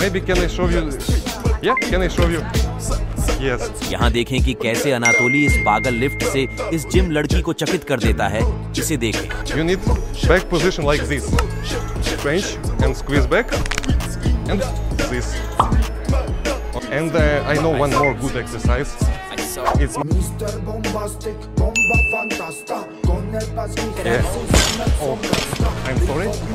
Maybe can I show you? Yeah, can I show you? Yes. यहाँ देखें कि कैसे अनातोली इस पागल लिफ्ट से इस जिम लड़की को चकित कर देता है इसे देखें You need back position like this. Pinch and squeeze back. And this. And uh, I know one more good exercise. It's Mr. Bombastic, bomba fantasta, Yeah. Oh, I'm sorry.